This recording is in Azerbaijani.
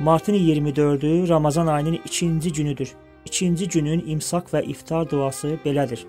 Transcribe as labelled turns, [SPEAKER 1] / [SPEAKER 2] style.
[SPEAKER 1] Martın 24-ü Ramazan ayının ikinci günüdür. İkinci günün imsak və iftar duası belədir.